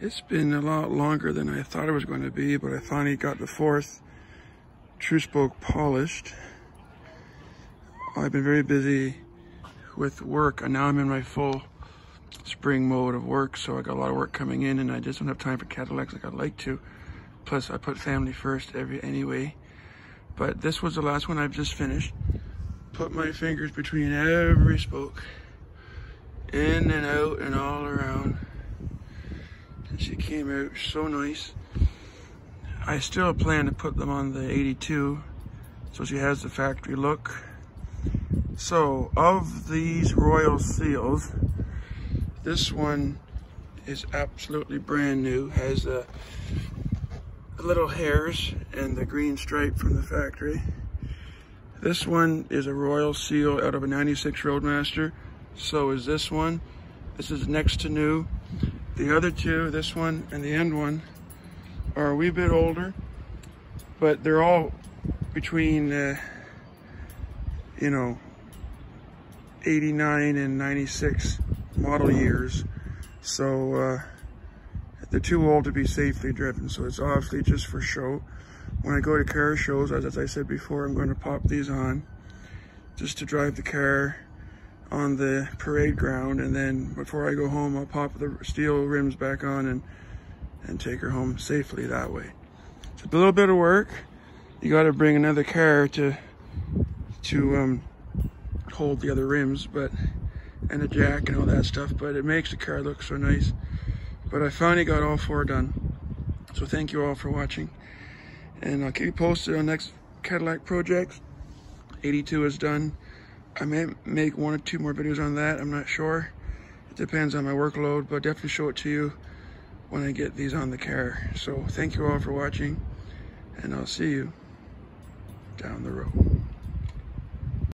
It's been a lot longer than I thought it was going to be, but I finally got the fourth true spoke polished. I've been very busy with work and now I'm in my full spring mode of work so I got a lot of work coming in and I just don't have time for Cadillacs like I'd like to. Plus I put family first every anyway. But this was the last one I've just finished. Put my fingers between every spoke in and out and all she came out so nice I still plan to put them on the 82 so she has the factory look so of these Royal Seals, this one is absolutely brand new, has a little hairs and the green stripe from the factory. This one is a Royal Seal out of a 96 Roadmaster. So is this one. This is next to new. The other two, this one and the end one, are a wee bit older, but they're all between, uh, you know, 89 and 96 model years. So uh, they're too old to be safely driven. So it's obviously just for show. When I go to car shows, as, as I said before, I'm going to pop these on just to drive the car on the parade ground. And then before I go home, I'll pop the steel rims back on and, and take her home safely that way. It's a little bit of work. You got to bring another car to to um, hold the other rims, but and a jack and all that stuff, but it makes the car look so nice. But I finally got all four done. So thank you all for watching. And I'll keep you posted on next Cadillac projects. 82 is done. I may make one or two more videos on that. I'm not sure. It depends on my workload, but I'll definitely show it to you when I get these on the car. So thank you all for watching, and I'll see you down the road.